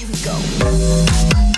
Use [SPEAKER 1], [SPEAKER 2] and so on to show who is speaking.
[SPEAKER 1] Here we go.